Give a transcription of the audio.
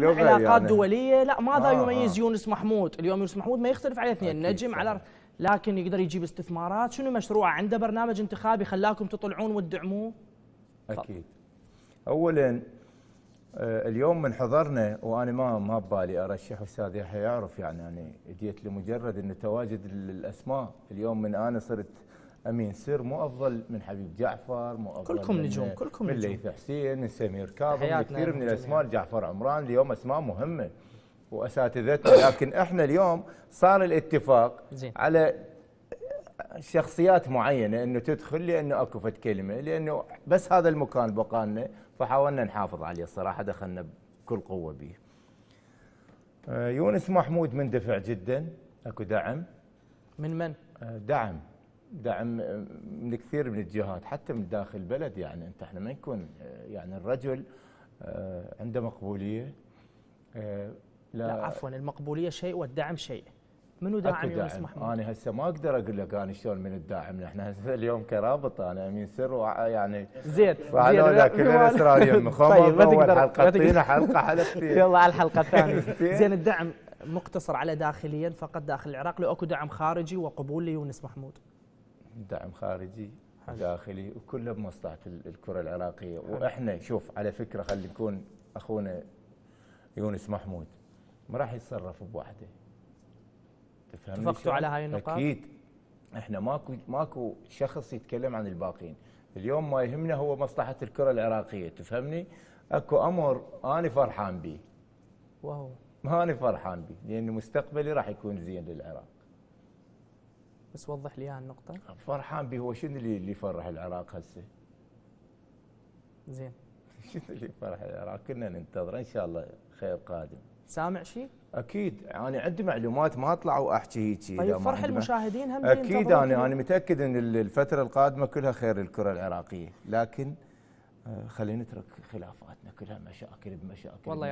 علاقات يعني. دولية لا ماذا آه، يميز آه. يونس محمود. اليوم يونس محمود ما يختلف على اثنين نجم. على لكن يقدر يجيب استثمارات. شنو مشروعه عنده برنامج انتخابي خلاكم تطلعون وتدعموه؟ أكيد. اولا آه، اليوم من حضرنا وأنا ما ما ببالي أرشح أستاذ يحيى يعرف يعني أنا جيت لمجرد إنه تواجد ال- الأسماء. اليوم من أنا صرت أمين سر مو أفضل من حبيب جعفر مو أفضل كلكم من نجوم، كلكم من نجوم. ليث حسين من سمير كاظم من كثير من الأسماء جعفر عمران اليوم أسماء مهمة وأساتذتنا لكن إحنا اليوم صار الاتفاق زين. على شخصيات معينة إنه تدخل لأنه أكو فد كلمة لأنه بس هذا المكان بقى لنا فحاولنا نحافظ عليه الصراحة دخلنا بكل قوة به. آه، يونس محمود مندفع جدا أكو دعم من من؟ آه، دعم دعم من كثير من الجهات حتى من داخل البلد يعني انت إحنا ما نكون آه، يعني الرجل آه، عنده مقبولية آه، لا عفوا المقبولية شيء والدعم شيء منو داعم يونس محمود؟ أنا هسه ما أقدر أقول لك أنا شلون من الداعم إحنا هسه اليوم كرابط أنا امين سر يعني زين زين. كلنا اسرار يم طيب اول حلقه. طينا حلقة حلقتين يلا على الحلقة الثانية. زين الدعم مقتصر على داخليا فقط داخل العراق لو اكو دعم خارجي وقبول ليونس محمود دعم خارجي. داخلي وكله بمصلحة ال- الكرة العراقية. وإحنا شوف على فكرة خلي نكون أخونا يونس محمود ما راح يتصرف بوحده. تفهمني اتفقتوا؟ على هاي النقاط؟ أكيد. إحنا ماكو ماكو شخص يتكلم عن الباقين اليوم ما يهمنا هو مصلحة الكرة العراقية تفهمني؟ أكو أمر أنا فرحان به. وهو ما أنا فرحان به لأن مستقبلي راح يكون زين للعراق. بس وضح لي هالنقطه فرحان به. هو شنو اللي اللي يفرح العراق هسه؟ زين. شنو اللي يفرح العراق؟ كنا ننتظر. إن شاء الله خير قادم. سامع شيء؟ أكيد. أنا عندي معلومات ما اطلع واحكي هيك طيب فرح المشاهدين هم أكيد. أنا أنا متأكد إن ال- الفترة القادمة كلها خير للكرة العراقية. لكن آه، خلينا نترك خلافاتنا كلها مشاكل بمشاكل. والله